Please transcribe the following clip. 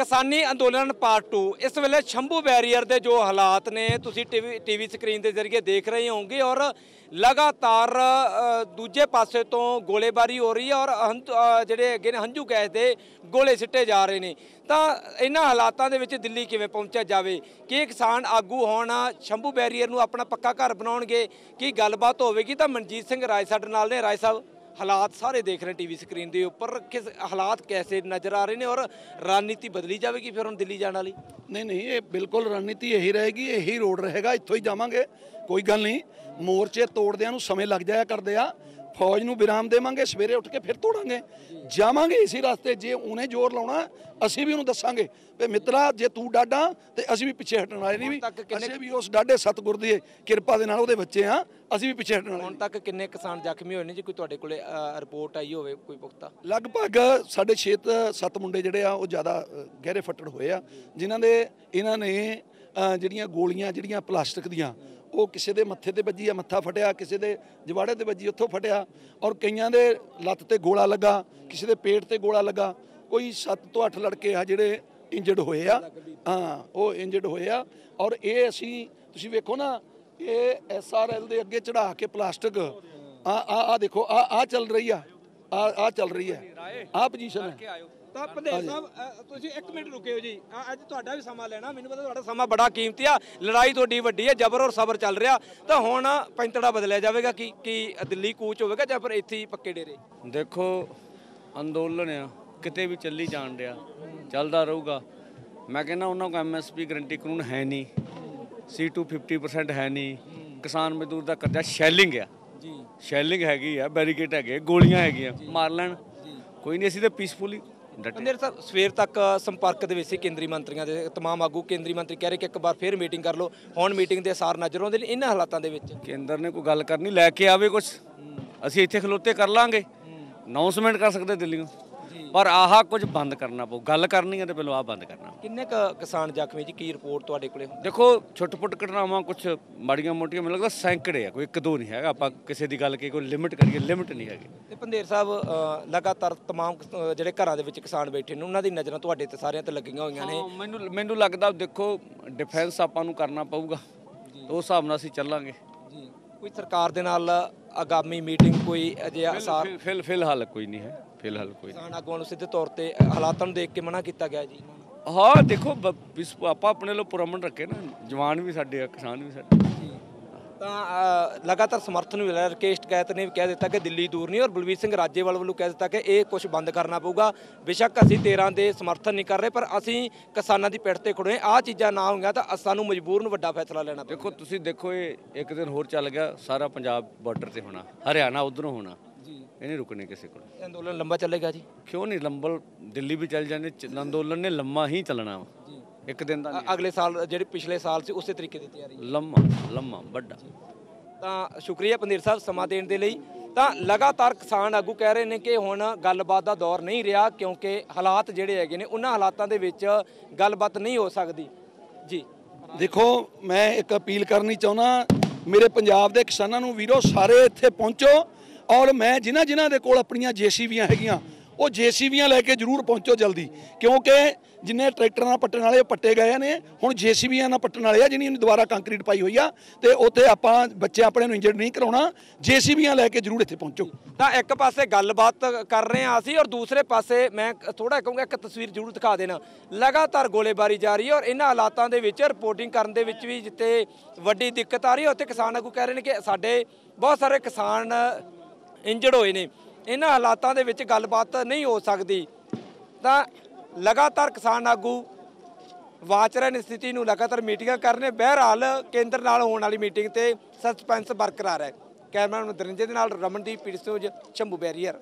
ਕਿਸਾਨੀ ਅੰਦੋਲਨ ਪਾਰਟ 2 ਇਸ ਵੇਲੇ ਸ਼ੰਭੂ ਬੈਰੀਅਰ ਦੇ ਜੋ ਹਾਲਾਤ ਨੇ, ਤੁਸੀਂ ਟੀਵੀ ਟੀਵੀ ਸਕਰੀਨ ਦੇ ਜ਼ਰੀਏ ਦੇਖ ਰਹੇ ਹੋਵੋਗੇ ਔਰ ਲਗਾਤਾਰ ਦੂਜੇ ਪਾਸੇ ਤੋਂ ਗੋਲੇਬਾਰੀ ਹੋ ਰਹੀ ਹੈ ਔਰ ਹੰਤ- ਜਿਹੜੇ ਅੱਗੇ ਨੇ ਹੰਝੂ ਗੈਸ ਦੇ ਗੋਲੇ ਸਿੱਟੇ ਜਾ ਰਹੇ ਨੇ। ਤਾਂ ਇਹਨਾਂ ਹਾਲਾਤਾਂ ਦੇ ਵਿੱਚ ਦਿੱਲੀ ਕਿਵੇਂ ਪਹੁੰਚਿਆ ਜਾਵੇ? ਕੀ ਕਿਸਾਨ ਆਗੂ ਹੋਣ, ਸ਼ੰਭੂ ਬੈਰੀਅਰ ਨੂੰ ਆਪਣਾ ਪੱਕਾ ਘਰ ਬਣਾਉਣਗੇ? ਕੀ ਗੱਲਬਾਤ ਹੋਵੇਗੀ? ਤਾਂ ਮਨਜੀਤ ਸਿੰਘ ਰਾਏ ਸਾਡੇ ਨਾਲ ਨੇ। ਰਾਏ ਸਾਹਿਬ। ਹਾਲਾਤ ਸਾਰੇ ਦੇਖ ਰਹੇ ਟੀਵੀ ਸਕਰੀਨ ਦੇ ਉੱਪਰ, ਕਿਸ ਹਾਲਾਤ ਕੈਸੇ ਨਜ਼ਰ ਆ ਰਹੇ ਨੇ ਔਰ ਰਣਨੀਤੀ ਬਦਲੀ ਜਾਵੇਗੀ ਫਿਰ ਹੁਣ ਦਿੱਲੀ ਜਾਣ ਵਾਲੀ? ਨਹੀਂ ਨਹੀਂ, ਇਹ ਬਿਲਕੁਲ ਰਣਨੀਤੀ ਇਹੀ ਰਹੇਗੀ, ਇਹੀ ਰੋਡ ਰਹੇਗਾ, ਇੱਥੋਂ ਹੀ ਜਾਵਾਂਗੇ, ਕੋਈ ਗੱਲ ਨਹੀਂ। ਮੋਰਚੇ ਤੋੜਦਿਆਂ ਨੂੰ ਸਮੇਂ ਲੱਗ ਜਾਇਆ ਕਰਦੇ ਆ। ਫੌਜ ਨੂੰ ਵਿਰਾਮ ਦੇਵਾਂਗੇ ਸਵੇਰੇ ਉੱਠ ਕੇ ਫਿਰ ਤੋੜਾਂਗੇ। ਜਾਵਾਂਗੇ ਇਸੇ ਰਸਤੇ ਜੇ ਉਹਨੇ ਜ਼ੋਰ ਲਾਉਣਾ ਅਸੀਂ ਵੀ ਉਹਨੂੰ ਦੱਸਾਂਗੇ ਵੀ ਮਿੱਤਰਾ ਜੇ ਤੂੰ ਡਾਡਾ ਤੇ ਅਸੀਂ ਵੀ ਪਿੱਛੇ ਹਟਣ ਵਾਲੇ ਨਹੀਂ ਵੀ ਅਸੀਂ ਵੀ ਉਸ ਡਾਡੇ ਸਤਗੁਰ ਦੀ ਕਿਰਪਾ ਦੇ ਨਾਲ ਉਹਦੇ ਬੱਚੇ ਆ ਅਸੀਂ ਵੀ ਪਿੱਛੇ ਹਟਣ ਵਾਲੇ ਹੁਣ ਤੱਕ ਕਿੰਨੇ ਕਿਸਾਨ ਜ਼ਖਮੀ ਹੋਏ ਨੇ ਜੇ? ਕੋਈ ਤੁਹਾਡੇ ਕੋਲੇ ਰਿਪੋਰਟ ਆਈ ਹੋਵੇ ਕੋਈ ਪੁਖਤਾ? ਲਗਭਗ ਸਾਡੇ 6 ਸੱਤ ਮੁੰਡੇ ਜਿਹੜੇ ਆ ਉਹ ਜ਼ਿਆਦਾ ਗਹਿਰੇ ਫੱਟੜ ਹੋਏ ਆ ਜਿਨ੍ਹਾਂ ਦੇ ਇਹਨਾਂ ਨੇ ਜਿਹੜੀਆਂ ਗੋਲੀਆਂ ਜਿਹੜੀਆਂ ਪਲਾਸਟਿਕ ਦੀਆਂ ਉਹ ਕਿਸੇ ਦੇ ਮੱਥੇ ਤੇ ਵੱਜੀ ਆ ਮੱਥਾ ਫਟਿਆ ਕਿਸੇ ਦੇ ਜਵਾੜੇ ਤੇ ਵੱਜੀ ਉੱਥੋਂ ਫਟਿਆ ਔਰ ਕਈਆਂ ਦੇ ਲੱਤ ਤੇ ਗੋਲਾ ਲੱਗਾ ਕਿਸੇ ਦੇ ਪੇਟ ਤੇ ਗੋਲਾ ਲੱਗਾ। ਕੋਈ 7 ਤੋਂ 8 ਲੜਕੇ ਆ ਜਿਹੜੇ ਇੰਜਰਡ ਹੋਏ ਆ। ਹਾਂ ਉਹ ਇੰਜਰਡ ਹੋਏ ਆ ਔਰ ਇਹ ਅਸੀਂ ਤੁਸੀਂ ਵੇਖੋ ਨਾ ਇਹ ਐਸਆਰਐਲ ਦੇ ਅੱਗੇ ਚੜਾ ਕੇ ਪਲਾਸਟਿਕ ਆ ਆ ਆ ਦੇਖੋ ਆ ਆ ਚੱਲ ਰਹੀ ਆ। ਆ ਆ ਚੱਲ ਰਹੀ ਹੈ ਆ ਪੋਜੀਸ਼ਨ ਹੈ ਤਾਂ ਪੰਦੇਰ ਸਾਹਿਬ ਅ, ਤੁਸੀਂ 1 ਮਿੰਟ ਰੁਕਿਓ ਜੀ। ਅ, ਅੱਜ ਤੁਹਾਡਾ ਵੀ ਸਮਾਂ ਲੈਣਾ। ਮੈਨੂੰ ਪਤਾ ਤੁਹਾਡਾ ਸਮਾਂ ਬੜਾ ਕੀਮਤੀ ਆ। ਲੜਾਈ ਤੁਹਾਡੀ ਵੱਡੀ ਹੈ ਜ਼ਬਰ ਔਰ ਸਬਰ ਚੱਲ ਰਿਹਾ। ਤਾਂ ਹੁਣ ਪੈਂਤੜਾ ਬਦਲਿਆ ਜਾਵੇਗਾ ਕਿ ਕਿ ਦਿੱਲੀ ਕੂਚ ਹੋਵੇਗਾ ਜਾਂ ਫਿਰ ਇੱਥੇ ਹੀ ਪੱਕੇ ਡੇਰੇ? ਦੇਖੋ ਅੰਦੋਲਨ ਆ। ਕਿਤੇ ਵੀ ਚੱਲੀ ਜਾਣ ਡਿਆ। ਚੱਲਦਾ ਰਹੂਗਾ। ਮੈਂ ਕਹਿੰਦਾ ਉਹਨਾਂ ਕੋਲ ਐਮਐਸਪੀ ਗਰੰਟੀ ਕਾਨੂੰਨ ਹੈ ਨਹੀਂ। C2 50% ਹੈ ਨਹੀਂ। ਕਿਸਾਨ ਮਜ਼ਦੂਰ ਦਾ ਕਰਜ਼ਾ ਸ਼ੈਲਿੰਗ ਆ। ਜੀ। ਸ਼ੈਲਿੰਗ ਹੈਗੀ ਆ ਬੈਰੀਕੇਡ ਹੈਗੇ ਗੋਲੀਆਂ ਹੈਗੀਆਂ। ਮਾਰ ਲੈਣ। ਕੋਈ ਨਹੀਂ ਅਸੀਂ ਤਾਂ ਪੀਸਫੁਲੀ ਪੰਦੇਰ ਸਾਹਿਬ ਸਵੇਰ ਤੱਕ ਸੰਪਰਕ ਦੇ ਵਿੱਚ ਸੀ ਕੇਂਦਰੀ ਮੰਤਰੀਆਂ ਦੇ ਤਮਾਮ ਆਗੂ ਕੇਂਦਰੀ ਮੰਤਰੀ ਕਹਿ ਰਹੇ ਕਿ ਇੱਕ ਵਾਰ ਫੇਰ ਮੀਟਿੰਗ ਕਰ ਲਓ। ਹੁਣ ਮੀਟਿੰਗ ਦੇ ਅਸਾਰ ਨਜ਼ਰ ਆਉਂਦੇ ਨੇ ਇਹਨਾਂ ਹਾਲਾਤਾਂ ਦੇ ਵਿੱਚ। ਕੇਂਦਰ ਨੇ ਕੋਈ ਗੱਲ ਕਰਨੀ ਲੈ ਕੇ ਆਵੇ ਕੁਝ ਅਸੀਂ ਇੱਥੇ ਖਲੋਤੇ ਕਰ ਲਾਂਗੇ। ਅਨਾਉਂਸਮੈਂਟ ਕਰ ਸਕਦੇ ਦਿੱਲੀੋਂ। ਪਰ ਆਹ ਕੁਝ ਬੰਦ ਕਰਨਾ ਪਊ। ਗੱਲ ਕਰਨੀ ਹੈ ਤੇ ਪਹਿਲਾਂ ਆਹ ਬੰਦ ਕਰਨਾ। ਕਿੰਨੇ ਕ ਕਿਸਾਨ ਜ਼ਖਮੀ ਜੀ? ਕੀ ਰਿਪੋਰਟ ਤੁਹਾਡੇ ਕੋਲੇ ਦੇਖੋ ਛੁੱਟ-ਪੁੱਟ ਘਟਨਾਵਾਂ ਕੁਝ ਮਾੜੀਆਂ ਮੋਟੀਆਂ ਮੈਨੂੰ ਲੱਗਦਾ ਸੈਂਕੜੇ ਆ ਕੋਈ ਇੱਕ ਦੋ ਨਹੀਂ ਹੈਗਾ। ਆਪਾਂ ਕਿਸੇ ਦੀ ਗੱਲ ਕੀ ਕੋਈ ਲਿਮਿਟ ਕਰੀਏ ਲਿਮਿਟ ਨਹੀਂ ਹੈਗੀ। ਤੇ ਪੰਦੇਰ ਸਾਹਿਬ ਅ, ਲਗਾਤਾਰ ਤਮਾਮ ਕਿਸ- ਜਿਹੜੇ ਘਰਾਂ ਦੇ ਵਿੱਚ ਕਿਸਾਨ ਬੈਠੇ ਨੇ ਉਹਨਾਂ ਦੀ ਨਜ਼ਰਾਂ ਤੁਹਾਡੇ ਤੇ ਸਾਰਿਆਂ ਤੇ ਲੱਗੀਆਂ ਹੋਈਆਂ ਨੇ। ਹਾਂ, ਮੈਨੂੰ ਮੈਨੂੰ ਲੱਗਦਾ ਦੇਖੋ ਡਿਫੈਂਸ ਆਪਾਂ ਨੂੰ ਕਰਨਾ ਪਊਗਾ। ਉਸ ਹਿਸਾਬ ਨਾਲ ਅਸੀਂ ਚੱਲਾਂਗੇ। ਜੀ। ਕੋਈ ਸਰਕਾਰ ਦੇ ਨਾਲ ਆਗਾਮੀ ਮੀਟਿੰਗ ਕੋਈ ਅਜਿਹਾ ਅਸਾਰ ਫਿਲ ਫਿਲ ਫਿਲਹਾਲ ਕੋਈ ਨਹੀਂ ਹੈ। ਫਿਲਹਾਲ ਕੋਈ ਕਿਸਾਨ ਆਗੂਆਂ ਨੂੰ ਸਿੱਧੇ ਤੌਰ ਤੇ ਹਾਲਾਤਾਂ ਨੂੰ ਦੇਖ ਕੇ ਮਨਾ ਕੀਤਾ ਗਿਆ ਜੀ। ਹਾਂ ਦੇਖੋ ਬ- ਆਪਾਂ ਆਪਣੇ ਲਈ ਪੁਰਮਨ ਰੱਖੇ ਨਾ। ਜਵਾਨ ਵੀ ਸਾਡੇ ਆ ਕਿਸਾਨ ਵੀ ਸਾਡੇ। ਤਾਂ ਅ, ਲਗਾਤਾਰ ਸਮਰਥਨ ਮਿਲ ਰਿਹਾ ਰਕੇਸ਼ ਟਕੈਤ ਨੇ ਵੀ ਕਹਿ ਦਿੱਤਾ ਕਿ ਦਿੱਲੀ ਦੂਰ ਨਹੀਂ ਔਰ ਬਲਵੀਰ ਸਿੰਘ ਰਾਜੇਵਾਲ ਵੱਲੋਂ ਕਹਿ ਦਿੱਤਾ ਕਿ ਇਹ ਕੁਝ ਬੰਦ ਕਰਨਾ ਪਊਗਾ। ਬੇਸ਼ੱਕ ਅਸੀਂ 13 ਦੇ ਸਮਰਥਨ ਨਹੀਂ ਕਰ ਰਹੇ ਪਰ ਅਸੀਂ ਕਿਸਾਨਾਂ ਦੀ ਪਿੱਠ ਤੇ ਖੜੇ ਆਹ ਚੀਜ਼ਾਂ ਨਾ ਹੋਈਆਂ ਤਾਂ ਮਜਬੂਰ ਨੂੰ ਵੱਡਾ ਫੈਸਲਾ ਲੈਣਾ ਪਊਗਾ। ਦੇਖੋ ਤੁਸੀਂ ਦੇਖੋ ਇਹ ਇੱਕ ਦਿਨ ਹੋਰ ਚੱਲ ਗਿਆ। ਸਾਰਾ ਪੰਜਾਬ ਬਾਰਡਰ ਤੇ ਹੋਣਾ। ਹਰਿਆਣਾ ਉਧਰੋਂ ਹੋਣਾ। ਨਹੀਂ ਰੁਕਣੇ ਕਿਸੇ ਕੋਲ। ਇਹ ਅੰਦੋਲਨ ਲੰਬਾ ਚੱਲੇਗਾ ਜੀ। ਕਿਉਂ ਨਹੀਂ? ਲੰਬਲ ਦਿੱਲੀ ਵੀ ਚੱਲ ਜਾਂਦੇ ਚ- ਅੰਦੋਲਨ ਨੇ ਲੰਮਾ ਹੀ ਚੱਲਣਾ ਵਾ। ਜੀ। ਇੱਕ ਦਿਨ ਦਾ ਅਗਲੇ ਸਾਲ ਜਿਹੜੇ ਪਿਛਲੇ ਸਾਲ ਸੀ ਉਸੇ ਤਰੀਕੇ ਦੀ ਤਿਆਰੀ। ਲੰਮਾ ਲੰਮਾ ਵੱਡਾ। ਤਾਂ ਸ਼ੁਕਰੀਆ ਪੰਦੇਰ ਸਾਹਿਬ ਸਮਾਂ ਦੇਣ ਦੇ ਲਈ। ਤਾਂ ਲਗਾਤਾਰ ਕਿਸਾਨ ਆਗੂ ਕਹਿ ਰਹੇ ਨੇ ਕਿ ਹੁਣ ਗੱਲਬਾਤ ਦਾ ਦੌਰ ਨਹੀਂ ਰਿਹਾ ਕਿਉਂਕਿ ਹਾਲਾਤ ਜਿਹੜੇ ਹੈਗੇ ਨੇ ਉਹਨਾਂ ਹਾਲਾਤਾਂ ਦੇ ਵਿੱਚ ਗੱਲਬਾਤ ਨਹੀਂ ਹੋ ਸਕਦੀ। ਜੀ। ਦੇਖੋ ਮੈਂ ਇੱਕ ਅਪੀਲ ਕਰਨੀ ਚਾਹੁੰਦਾ ਮੇਰੇ ਪੰਜਾਬ ਦੇ ਕਿਸਾਨਾਂ ਨੂੰ ਵੀਰੋ ਸਾਰੇ ਇੱਥੇ ਪਹੁੰਚੋ। ਔਰ ਮੈਂ ਜਿਨ੍ਹਾਂ ਜਿਨ੍ਹਾਂ ਦੇ ਕੋਲ ਆਪਣੀਆਂ ਜੀਸੀਬੀਆਂ ਹੈਗੀਆਂ, ਉਹ ਜੀਸੀਬੀਆਂ ਲੈ ਕੇ ਜਰੂਰ ਪਹੁੰਚੋ ਜਲਦੀ। ਕਿਉਂਕਿ ਜਿੰਨੇ ਟਰੈਕਟਰਾਂ ਨਾਲ ਪੱਟਣ ਵਾਲੇ ਉਹ ਪੱਟੇ ਗਏ ਨੇ, ਹੁਣ ਜੀਸੀਬੀਆਂ ਨਾਲ ਪੱਟਣ ਵਾਲੇ ਆ ਜਿਹਨੀ ਦੁਬਾਰਾ ਕੰਕਰੀਟ ਪਾਈ ਹੋਈ ਆ, ਤੇ ਉੱਥੇ ਆਪਾਂ ਬੱਚੇ ਆਪਣੇ ਨੂੰ ਇੰਜਰਡ ਨਹੀਂ ਕਰਾਉਣਾ, ਜੀਸੀਬੀਆਂ ਲੈ ਕੇ ਜਰੂਰ ਇੱਥੇ ਪਹੁੰਚੋ। ਤਾਂ ਇੱਕ ਪਾਸੇ ਗੱਲਬਾਤ ਕਰ ਰਹੇ ਹਾਂ ਅਸੀਂ, ਔਰ ਦੂਸਰੇ ਪਾਸੇ ਮੈਂ ਥੋੜਾ ਕਹੂੰਗਾ ਇੱਕ ਤਸਵੀਰ ਜ਼ਰੂਰ ਦਿਖਾ ਦੇਣਾ। ਲਗਾਤਾਰ ਗੋਲੇਬਾਰੀ ਜਾਰੀ ਹੈ, ਔਰ ਇਹਨਾਂ ਹਾਲਾਤਾਂ ਦੇ ਵਿੱਚ ਰਿਪੋਰਟਿੰਗ ਕਰਨ ਦੇ ਵਿੱਚ ਵੀ ਜਿੱਥੇ ਵੱਡੀ ਦਿੱਕਤ ਆ ਰਹੀ ਹੈ, ਉੱਥੇ ਕਿਸਾਨ ਆਗੂ ਕਹਿ ਰਹੇ ਨੇ ਕਿ ਸਾਡੇ ਬਹੁਤ ਸਾਰੇ ਕਿਸਾਨ ਇੰਜਰਡ ਹੋਏ ਨੇ। ਇਹਨਾਂ ਹਾਲਾਤਾਂ ਦੇ ਵਿੱਚ ਗੱਲਬਾਤ ਨਹੀਂ ਹੋ ਸਕਦੀ। ਤਾਂ ਲਗਾਤਾਰ ਕਿਸਾਨ ਆਗੂ ਵਾਚ ਰਹੇ ਨੇ ਸਥਿਤੀ ਨੂੰ ਲਗਾਤਾਰ ਮੀਟਿੰਗਾਂ ਕਰ ਰਹੇ ਨੇ। ਕੇਂਦਰ ਨਾਲ ਹੋਣ ਵਾਲੀ ਮੀਟਿੰਗ ਤੇ ਸਸਪੈਂਸ ਬਰਕਰਾਰ ਹੈ। ਕੈਮਰਾਮੈਨ ਦਰਿੰਜੇ ਦੇ ਨਾਲ ਰਮਨਦੀਪ ਪੀੜਸੋਜ, ਸ਼ੰਭੂ ਬੈਰੀਅਰ।